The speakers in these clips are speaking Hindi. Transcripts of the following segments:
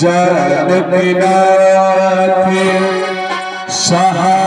जान बिना के सहा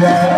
Jai